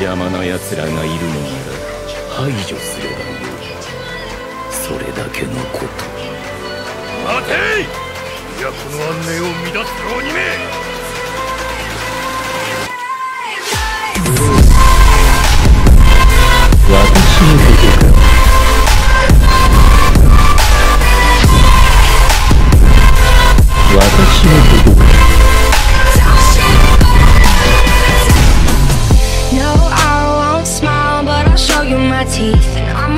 邪魔な奴らがいるのなら排除すればよい。それだけのこと。待て！いやこの安寧を乱す浪人め！私のこと my teeth and I'm